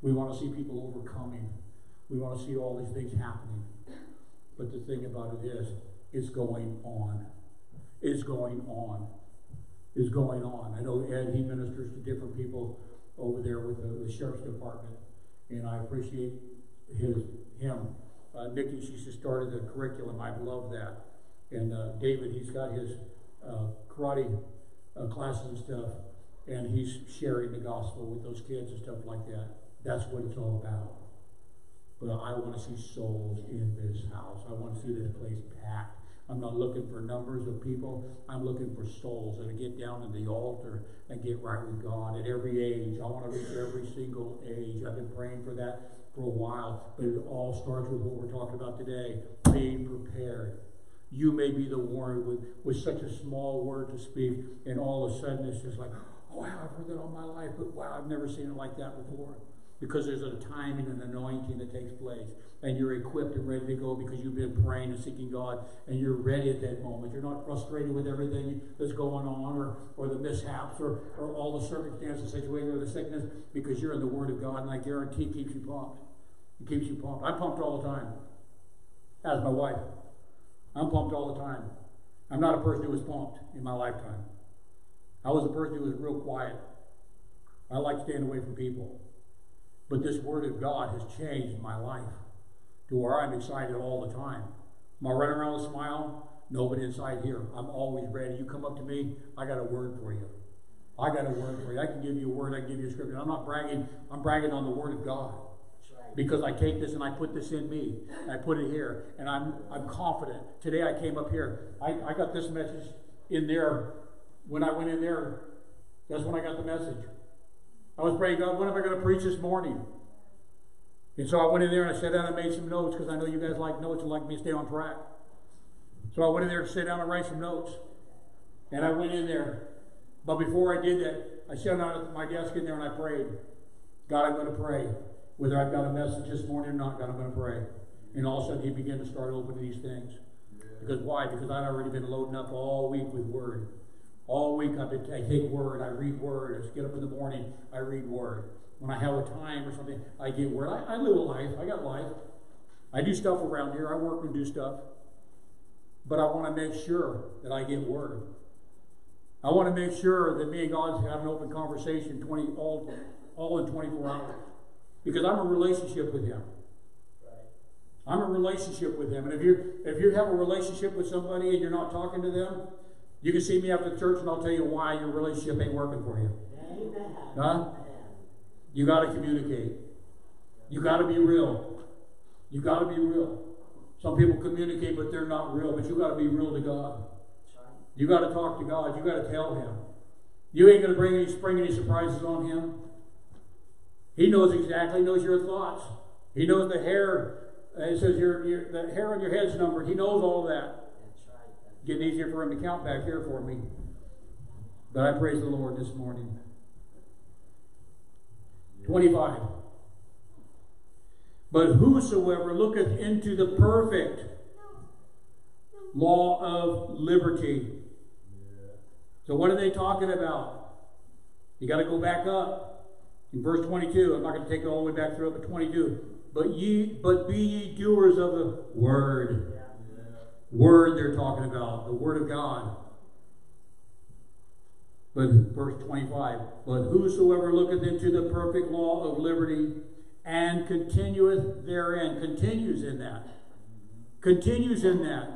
We want to see people overcoming. We want to see all these things happening. But the thing about it is, it's going on. It's going on. It's going on. I know Ed, he ministers to different people over there with the, the sheriff's department, and I appreciate his him uh, Nikki, she's just started the curriculum. I love that. And uh, David, he's got his uh, karate uh, classes and stuff, and he's sharing the gospel with those kids and stuff like that. That's what it's all about. But I want to see souls in this house. I want to see this place packed. I'm not looking for numbers of people. I'm looking for souls that get down to the altar and get right with God at every age. I want to reach every single age. I've been praying for that for a while, but it all starts with what we're talking about today being prepared. You may be the one with, with such a small word to speak, and all of a sudden it's just like, oh, wow, I've heard that all my life, but wow, I've never seen it like that before. Because there's a timing and an anointing that takes place, and you're equipped and ready to go because you've been praying and seeking God, and you're ready at that moment. You're not frustrated with everything that's going on, or, or the mishaps, or, or all the circumstances, situation, or the sickness, because you're in the Word of God, and I guarantee keeps you pumped. It keeps you pumped. I'm pumped all the time. As my wife. I'm pumped all the time. I'm not a person who was pumped in my lifetime. I was a person who was real quiet. I like staying away from people. But this Word of God has changed my life to where I'm excited all the time. Am I running around with a smile? Nobody inside here. I'm always ready. You come up to me, I got a word for you. I got a word for you. I can give you a word, I can give you a scripture. I'm not bragging, I'm bragging on the Word of God because I take this and I put this in me. And I put it here. And I'm, I'm confident. Today I came up here. I, I got this message in there. When I went in there, that's when I got the message. I was praying, God, what am I going to preach this morning? And so I went in there and I sat down and made some notes because I know you guys like notes and like me to stay on track. So I went in there to sit down and write some notes. And I went in there. But before I did that, I sat down at my desk in there and I prayed. God, I'm going to pray. Whether I've got a message this morning or not, God, I'm going to pray. And all of a sudden, he began to start opening these things. Yeah. Because why? Because I'd already been loading up all week with word. All week I've been, I take word, I read word. I get up in the morning, I read word. When I have a time or something, I get word. I, I live a life. I got life. I do stuff around here. I work and do stuff. But I want to make sure that I get word. I want to make sure that me and God have an open conversation 20, all, all in 24 hours. Because I'm a relationship with Him. I'm a relationship with Him. And if you if you have a relationship with somebody and you're not talking to them, you can see me after church and I'll tell you why your relationship ain't working for you. Amen. Huh? You got to communicate. You got to be real. You got to be real. Some people communicate, but they're not real. But you got to be real to God. You got to talk to God. You got to tell Him. You ain't going to bring any spring any surprises on Him. He knows exactly. Knows your thoughts. He knows the hair. uh, It says your, your the hair on your head's numbered. He knows all that. That's right. Getting easier for Him to count back here for me. But I praise the Lord this morning. Twenty-five. But whosoever looketh into the perfect law of liberty. So what are they talking about? You got to go back up in verse 22. I'm not going to take it all the way back through but 22. But ye, but be ye doers of the word. Word they're talking about, the word of God. But verse 25, but whosoever looketh into the perfect law of liberty and continueth therein, continues in that. Continues in that.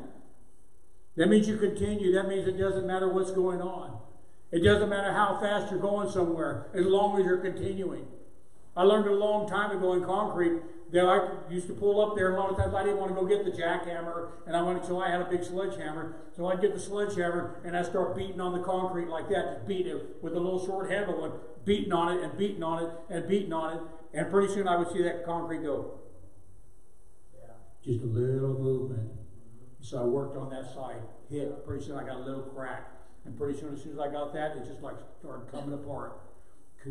That means you continue. That means it doesn't matter what's going on. It doesn't matter how fast you're going somewhere, as long as you're continuing. I learned a long time ago in concrete that I used to pull up there, and a lot of times I didn't want to go get the jackhammer, and I wanted, so I had a big sledgehammer. So I'd get the sledgehammer and I'd start beating on the concrete like that, beat it with a little short handle one, beating on it and beating on it and beating on it, and pretty soon I would see that concrete go. Just a little movement. So I worked on that side, hit. Pretty soon I got a little crack, and pretty soon as soon as I got that, it just like started coming apart.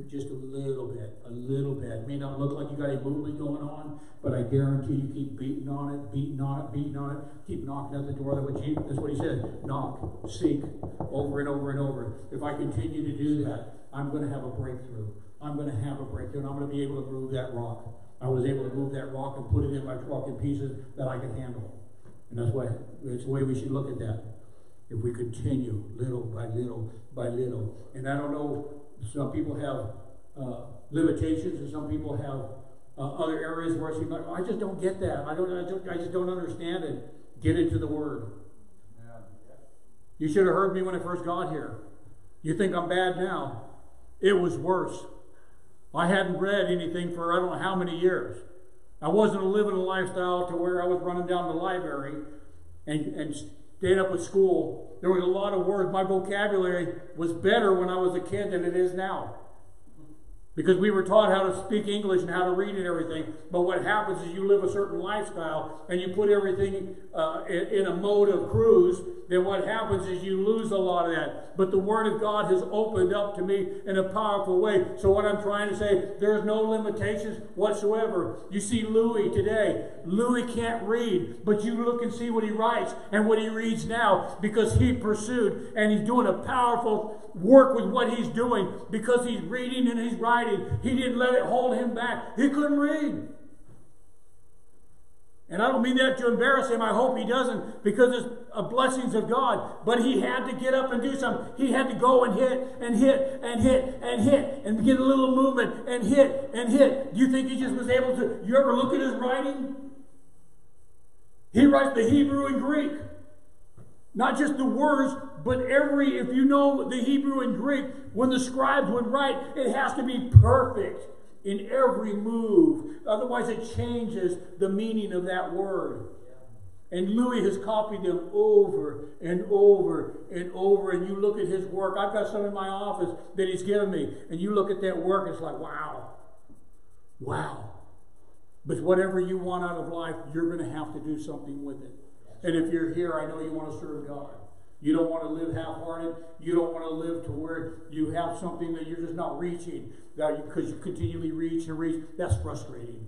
Just a little bit, a little bit. It may not look like you got a movement going on, but I guarantee you keep beating on it, beating on it, beating on it, keep knocking at the door. That's what he said. Knock, seek, over and over and over. If I continue to do that, I'm going to have a breakthrough. I'm going to have a breakthrough, and I'm going to be able to move that rock. I was able to move that rock and put it in my truck in pieces that I could handle. And that's why it's the way we should look at that. If we continue little by little by little. And I don't know, some people have uh, limitations and some people have uh, other areas where it like, "Oh, I just don't get that. I don't, I don't, I just don't understand it. Get into the Word. You should have heard me when I first got here. You think I'm bad now? It was worse. I hadn't read anything for I don't know how many years. I wasn't living a lifestyle to where I was running down the library and, and staying up with school. There was a lot of words. My vocabulary was better when I was a kid than it is now. Because we were taught how to speak English and how to read and everything. But what happens is you live a certain lifestyle and you put everything uh, in, in a mode of cruise, then what happens is you lose a lot of that. But the Word of God has opened up to me in a powerful way. So, what I'm trying to say, there's no limitations whatsoever. You see Louis today. Louis can't read, but you look and see what he writes and what he reads now because he pursued and he's doing a powerful work with what he's doing because he's reading and he's writing. He didn't let it hold him back. He couldn't read. And I don't mean that to embarrass him. I hope he doesn't because it's a blessings of God. But he had to get up and do something. He had to go and hit and hit and hit and hit and get a little movement and hit and hit. Do you think he just was able to? You ever look at his writing? He writes the Hebrew and Greek. Not just the words, but every, if you know the Hebrew and Greek, when the scribes would write, it has to be perfect in every move. Otherwise, it changes the meaning of that word. And Louis has copied them over and over and over. And you look at his work. I've got some in my office that he's given me. And you look at that work, it's like, wow. Wow. But whatever you want out of life, you're going to have to do something with it. And if you're here, I know you want to serve God. You don't want to live half-hearted. You don't want to live to where you have something that you're just not reaching because you continually reach and reach. That's frustrating.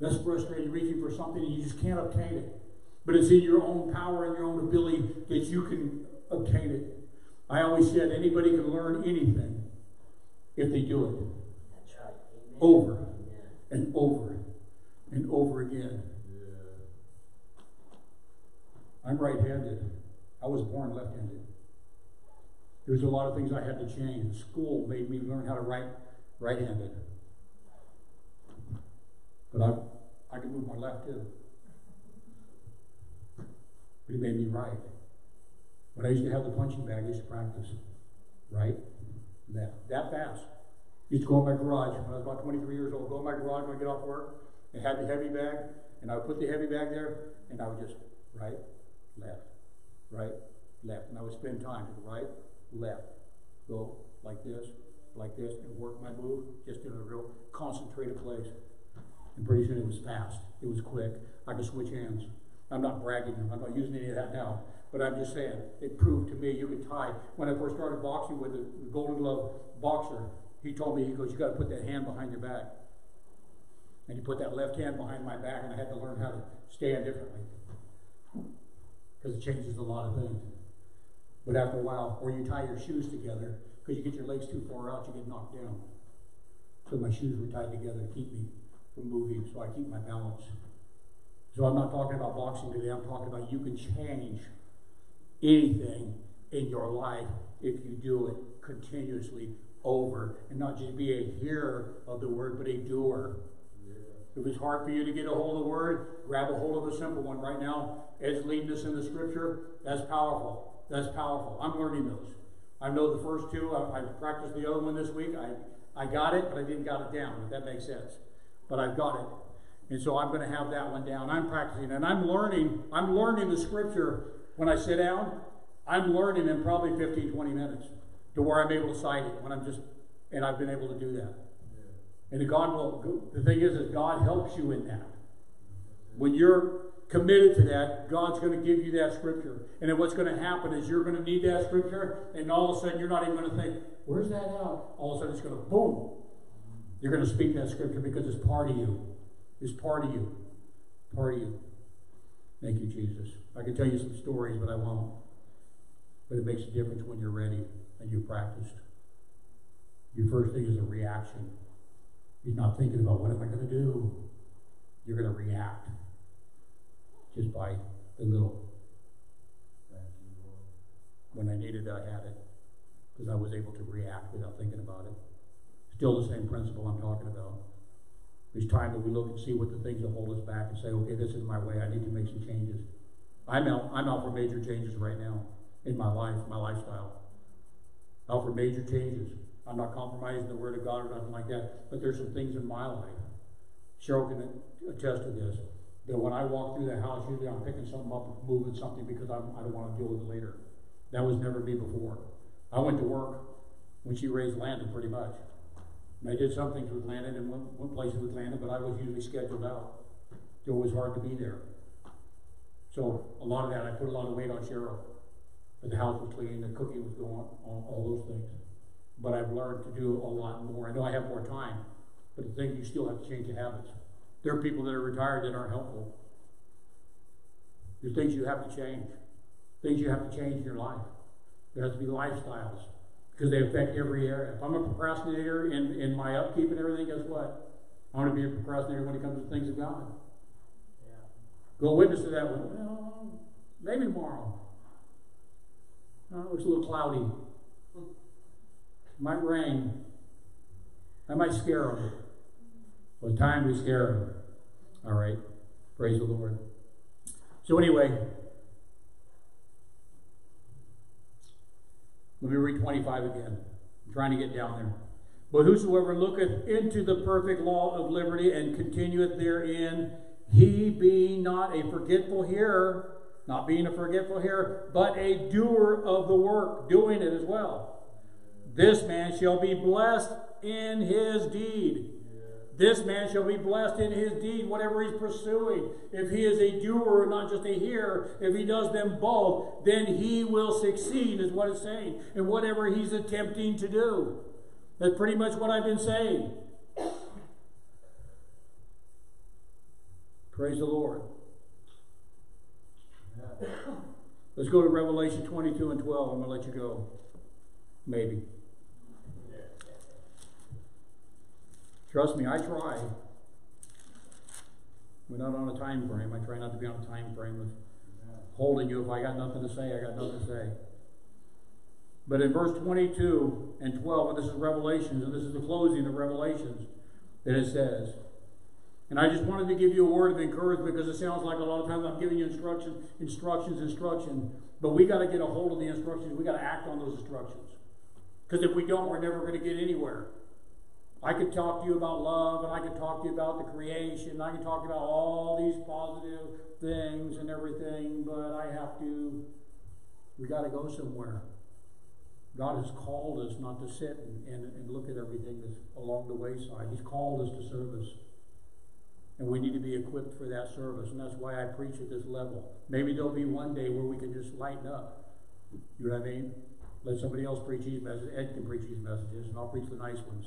That's frustrating, reaching for something and you just can't obtain it. But it's in your own power and your own ability that you can obtain it. I always said anybody can learn anything if they do it That's right. Amen. over and over and over again. I'm right handed. I was born left handed. There was a lot of things I had to change. School made me learn how to write right-handed. But I, I can move my left too. But he made me right. When I used to have the punching bag, I used to practice. Right, left, that fast. Used to go in my garage when I was about 23 years old. Go in my garage when I get off work and had the heavy bag, and I would put the heavy bag there, and I would just right, left, right, left, and I would spend time to the right, left, go like this, like this, and work my move just in a real concentrated place. And pretty soon it was fast. It was quick. I could switch hands. I'm not bragging. I'm not using any of that now. But I'm just saying, it proved to me you could tie. When I first started boxing with the Golden Glove boxer, he told me, he goes, you got to put that hand behind your back. And he put that left hand behind my back, and I had to learn how to stand differently. Because it changes a lot of things. But after a while, or you tie your shoes together, because you get your legs too far out, you get knocked down. So my shoes were tied together to keep me from moving, so I keep my balance. So I'm not talking about boxing today, I'm talking about you can change anything in your life if you do it continuously over and not just be a hearer of the word, but a doer. If it's hard for you to get a hold of the word, grab a hold of a simple one. Right now, Ed's leading us in the scripture. That's powerful. That's powerful. I'm learning those. I know the first two. I, I practiced the other one this week. I, I got it, but I didn't got it down, if that makes sense. But I've got it. And so I'm going to have that one down. I'm practicing and I'm learning. I'm learning the scripture when I sit down. I'm learning in probably 15, 20 minutes to where I'm able to cite it when I'm just, and I've been able to do that. And God will, the thing is, is God helps you in that. When you're committed to that, God's going to give you that scripture. And then what's going to happen is you're going to need that scripture, and all of a sudden you're not even going to think, where's that out? All of a sudden it's going to boom. You're going to speak that scripture because it's part of you. It's part of you. Part of you. Thank you, Jesus. I can tell you some stories, but I won't. But it makes a difference when you're ready and you've practiced. Your first thing is a reaction. You're not thinking about what am I going to do. You're going to react just by the little. When I needed it, I had it because I was able to react without thinking about it. Still the same principle I'm talking about. It's time that we look and see what the things that hold us back and say, okay, this is my way. I need to make some changes. I'm out, I'm out for major changes right now in my life, my lifestyle. Out for major changes. I'm not compromising the Word of God or nothing like that, but there's some things in my life. Cheryl can attest to this. That when I walk through the house, usually I'm picking something up, moving something because I'm, I don't want to deal with it later. That was never me before. I went to work when she raised Landon, pretty much. And I did some things with Landon and went, went places with Landon, but I was usually scheduled out. It was hard to be there. So a lot of that, I put a lot of weight on Cheryl. But the house was clean, the cooking was going on, all those things. But I've learned to do a lot more. I know I have more time, but the thing you still have to change your habits. There are people that are retired that aren't helpful. There's things you have to change. Things you have to change in your life. There has to be lifestyles because they affect every area. If I'm a procrastinator in, in my upkeep and everything, guess what? I want to be a procrastinator when it comes to things of God. Yeah. Go witness to that one. Well, maybe tomorrow. No, it looks a little cloudy. Might rain. I might scare them. Well, time to scare them. All right. Praise the Lord. So anyway, let me read 25 again. I'm trying to get down there. But whosoever looketh into the perfect law of liberty and continueth therein, he being not a forgetful hearer, not being a forgetful hearer, but a doer of the work, doing it as well. This man shall be blessed in his deed. This man shall be blessed in his deed, whatever he's pursuing. If he is a doer, and not just a hearer, if he does them both, then he will succeed, is what it's saying, in whatever he's attempting to do. That's pretty much what I've been saying. Praise the Lord. Let's go to Revelation 22 and 12. I'm going to let you go. Maybe. Trust me, I try. We're not on a time frame. I try not to be on a time frame of holding you. If I got nothing to say, I got nothing to say. But in verse 22 and 12, and this is Revelations, and this is the closing of Revelations, that it says, and I just wanted to give you a word of encouragement because it sounds like a lot of times I'm giving you instruction, instructions, instruction. But we got to get a hold of the instructions. We got to act on those instructions. Because if we don't, we're never going to get anywhere. I could talk to you about love, and I could talk to you about the creation, and I could talk about all these positive things and everything, but I have to, we got to go somewhere. God has called us not to sit and, and, and look at everything that's along the wayside. He's called us to service. And we need to be equipped for that service. And that's why I preach at this level. Maybe there'll be one day where we can just lighten up. You know what I mean? Let somebody else preach these messages. Ed can preach these messages, and I'll preach the nice ones.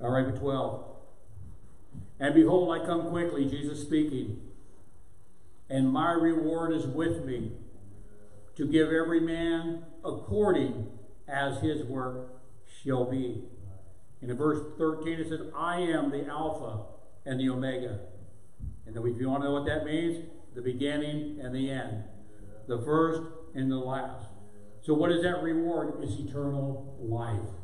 All right, but 12. And behold, I come quickly, Jesus speaking, and my reward is with me to give every man according as his work shall be. In verse 13 it says, I am the Alpha and the Omega. And if you want to know what that means, the beginning and the end. The first and the last. So what is that reward? It's eternal life.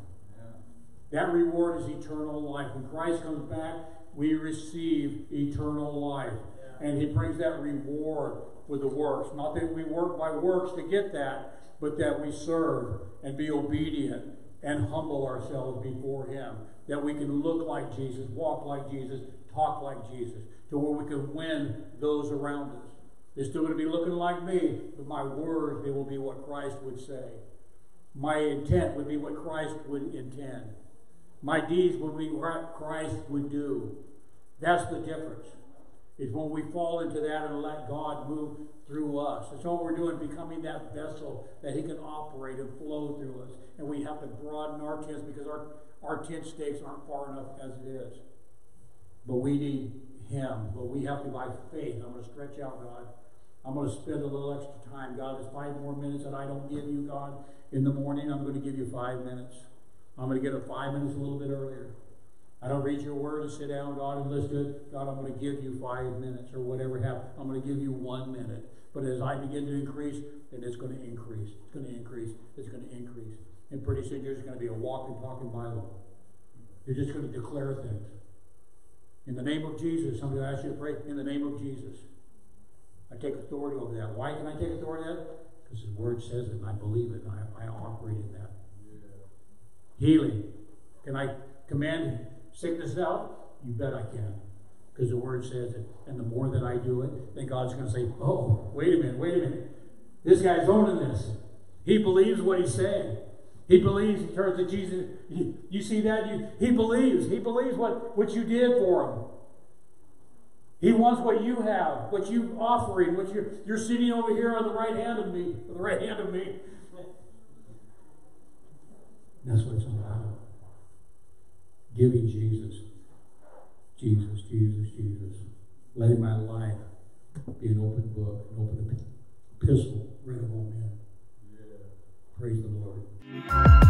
That reward is eternal life. When Christ comes back, we receive eternal life. And he brings that reward with the works. Not that we work by works to get that, but that we serve and be obedient and humble ourselves before him. That we can look like Jesus, walk like Jesus, talk like Jesus, to where we can win those around us. They're still going to be looking like me, but my words, they will be what Christ would say. My intent would be what Christ would intend. My deeds would be what Christ would do. That's the difference. Is when we fall into that and let God move through us. That's all we're doing, becoming that vessel that He can operate and flow through us. And we have to broaden our tents because our, our tent stakes aren't far enough as it is. But we need Him. But we have to, by faith, I'm going to stretch out, God. I'm going to spend a little extra time. God, there's five more minutes that I don't give you, God. In the morning, I'm going to give you five minutes. I'm going to get a five minutes a little bit earlier. I don't read your word and sit down, God, and listen to it. God, I'm going to give you five minutes or whatever happens. I'm going to give you one minute. But as I begin to increase, then it's going to increase. It's going to increase. It's going to increase. And pretty soon you're just going to be a walking, talking Bible. You're just going to declare things. In the name of Jesus, somebody asked you to pray. In the name of Jesus. I take authority over that. Why can I take authority over that? Because His Word says it, and I believe it, and I, I operate in that. Healing. Can I command sickness out? You bet I can. Because the Word says it. And the more that I do it, then God's going to say, oh, wait a minute, wait a minute. This guy's owning this. He believes what he's saying. He believes, he turns to Jesus. You, you see that? You, he believes. He believes what, what you did for him. He wants what you have, what you're offering, what you're you're sitting over here on the right hand of me, the right hand of me. That's what it's all about. Giving Jesus. Jesus, Jesus, Jesus. Letting my life be an open book, an open epistle read of all men. Praise the Lord.